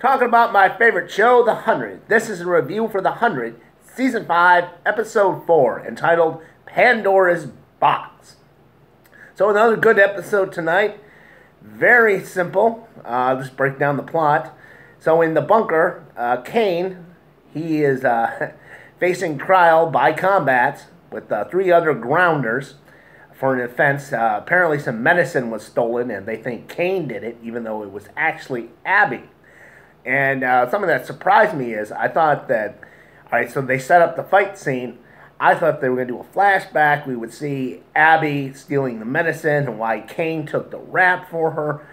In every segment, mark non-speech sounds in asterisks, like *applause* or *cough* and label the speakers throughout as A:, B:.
A: talking about my favorite show, The Hundred. This is a review for The Hundred, Season 5, Episode 4, entitled Pandora's Box. So, another good episode tonight. Very simple. Uh, just break down the plot. So, in the bunker, uh, Kane, he is uh, *laughs* facing trial by combat with uh, three other grounders for an offense. Uh, apparently, some medicine was stolen, and they think Kane did it, even though it was actually Abby. And uh, something that surprised me is I thought that, all right, so they set up the fight scene. I thought they were going to do a flashback. We would see Abby stealing the medicine and why Kane took the rap for her.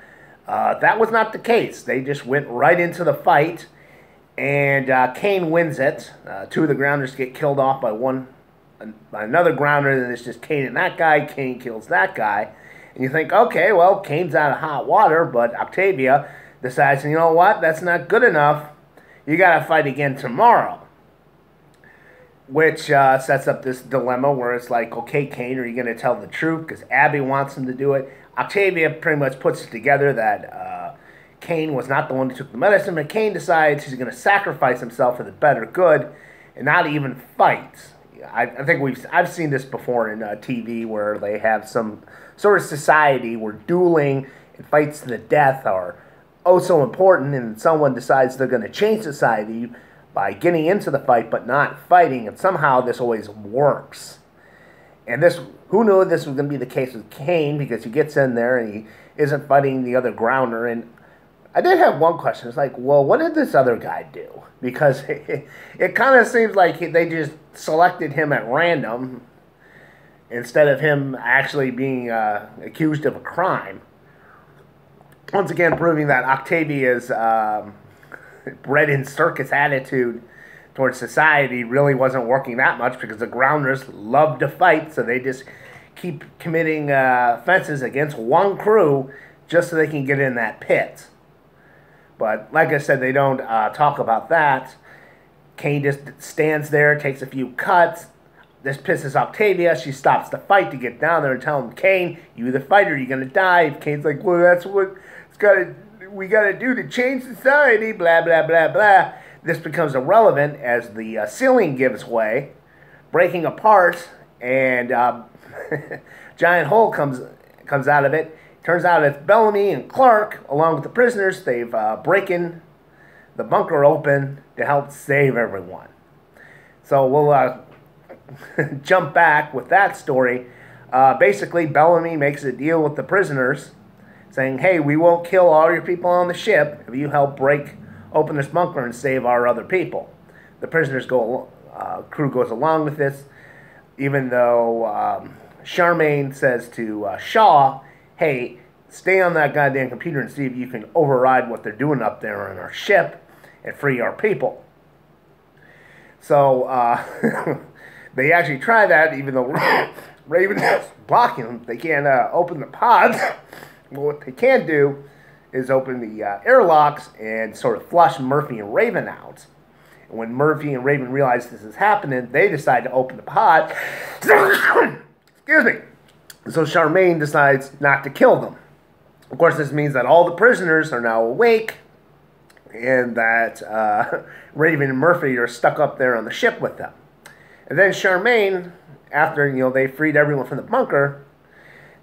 A: Uh, that was not the case. They just went right into the fight, and uh, Kane wins it. Uh, two of the grounders get killed off by one by another grounder, then it's just Kane and that guy. Kane kills that guy. And you think, okay, well, Kane's out of hot water, but Octavia decides, you know what, that's not good enough. You got to fight again tomorrow. Which uh, sets up this dilemma where it's like, okay, Kane, are you going to tell the truth? Because Abby wants him to do it. Octavia pretty much puts it together that uh, Kane was not the one who took the medicine, but Kane decides he's going to sacrifice himself for the better good and not even fight. I, I think we've I've seen this before in uh, TV where they have some sort of society where dueling and fights to the death are oh so important, and someone decides they're going to change society by getting into the fight but not fighting, and somehow this always works. And this, who knew this was going to be the case with Kane because he gets in there and he isn't fighting the other grounder, and I did have one question. It's like, well, what did this other guy do? Because *laughs* it, it kind of seems like they just selected him at random instead of him actually being uh, accused of a crime. Once again, proving that Octavia's um, bred in circus attitude towards society really wasn't working that much because the grounders love to fight, so they just keep committing uh, offenses against Wonkru just so they can get in that pit. But like I said, they don't uh, talk about that. Kane just stands there, takes a few cuts. This pisses Octavia. She stops the fight to get down there and tell him, Kane, you the fighter, you're gonna die. Kane's like, well, that's what it's gotta we gotta do to change society. Blah blah blah blah. This becomes irrelevant as the uh, ceiling gives way, breaking apart, and uh, *laughs* giant hole comes comes out of it Turns out it's Bellamy and Clarke, along with the prisoners. They've uh, breaking the bunker open to help save everyone. So we'll uh, *laughs* jump back with that story. Uh, basically, Bellamy makes a deal with the prisoners, saying, "Hey, we won't kill all your people on the ship if you help break open this bunker and save our other people." The prisoners go, uh, crew goes along with this, even though um, Charmaine says to uh, Shaw hey, stay on that goddamn computer and see if you can override what they're doing up there on our ship and free our people. So uh, *laughs* they actually try that, even though *laughs* Raven is blocking them. They can't uh, open the pods. *laughs* well, what they can do is open the uh, airlocks and sort of flush Murphy and Raven out. And when Murphy and Raven realize this is happening, they decide to open the pod. *coughs* Excuse me. So Charmaine decides not to kill them. Of course, this means that all the prisoners are now awake and that uh, *laughs* Raven and Murphy are stuck up there on the ship with them. And then Charmaine, after you know they freed everyone from the bunker,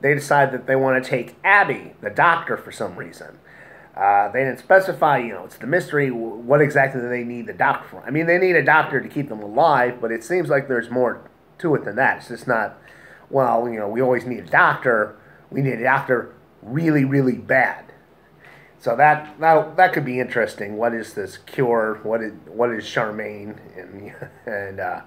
A: they decide that they want to take Abby, the doctor, for some reason. Uh, they didn't specify, you know, it's the mystery. What exactly do they need the doctor for? I mean, they need a doctor to keep them alive, but it seems like there's more to it than that. It's just not well, you know, we always need a doctor. We need a doctor really, really bad. So that that that could be interesting. What is this cure? What is what is Charmaine and *laughs* and uh,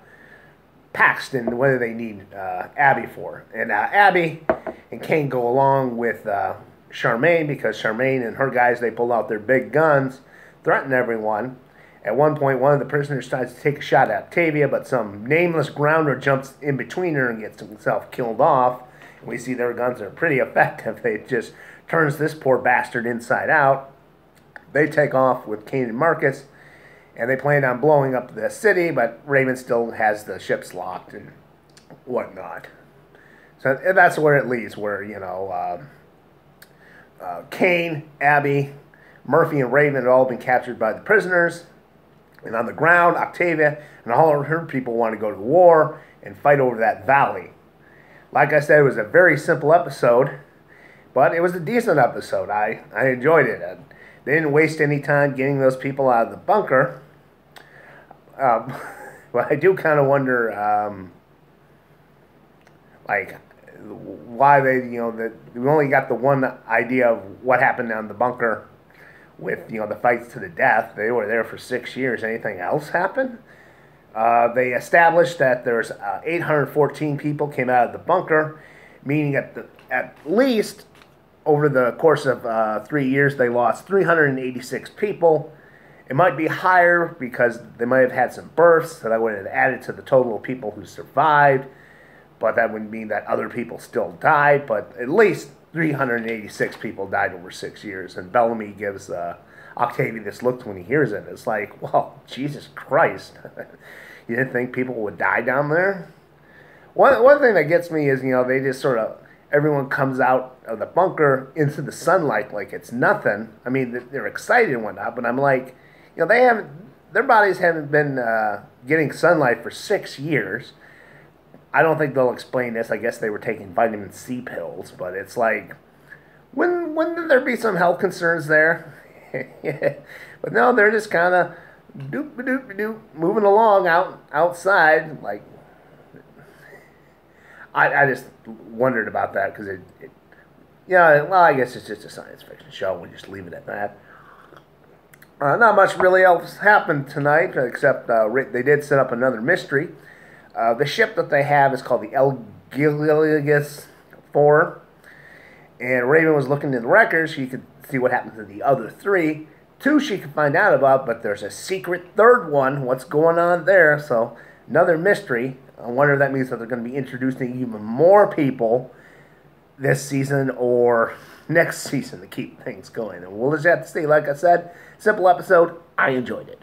A: Paxton? What do they need uh, Abby for? And uh, Abby and Kane go along with uh, Charmaine because Charmaine and her guys they pull out their big guns, threaten everyone. At one point, one of the prisoners tries to take a shot at Octavia, but some nameless grounder jumps in between her and gets himself killed off. And we see their guns are pretty *laughs* effective. They just turns this poor bastard inside out. They take off with Kane and Marcus, and they plan on blowing up the city, but Raven still has the ships locked and whatnot. So that's where it leads, where, you know, uh, uh, Kane, Abby, Murphy and Raven had all been captured by the prisoners. And on the ground, Octavia and all her people want to go to war and fight over that valley. Like I said, it was a very simple episode, but it was a decent episode. I, I enjoyed it. And they didn't waste any time getting those people out of the bunker. Um, *laughs* but I do kind of wonder, um, like, why they, you know, that we only got the one idea of what happened down the bunker with, you know, the fights to the death. They were there for six years. Anything else happen? Uh, they established that there's uh, 814 people came out of the bunker, meaning at the at least over the course of uh, three years they lost 386 people. It might be higher because they might have had some births, that would have added to the total of people who survived but that would mean that other people still died. But at least 386 people died over six years. And Bellamy gives uh, Octavia this look when he hears it. It's like, *laughs* well, Jesus Christ. *laughs* you didn't think people would die down there? One, one thing that gets me is, you know, they just sort of, everyone comes out of the bunker into the sunlight like it's nothing. I mean, they're excited and whatnot, but I'm like, you know, they haven't, their bodies haven't been uh, getting sunlight for six years I don't think they'll explain this. I guess they were taking vitamin C pills, but it's like, when wouldn't there be some health concerns there? *laughs* but no, they're just kind of doop doop doop moving along out outside. Like, I I just wondered about that because it, it, yeah. Well, I guess it's just a science fiction show. We'll just leave it at that. Uh, not much really else happened tonight, except uh, they did set up another mystery. Uh, the ship that they have is called the El Gilligas 4. And Raven was looking in the records. She could see what happened to the other three. Two she could find out about, but there's a secret third one. What's going on there? So, another mystery. I wonder if that means that they're going to be introducing even more people this season or next season to keep things going. And we'll just have to see. Like I said, simple episode. I enjoyed it.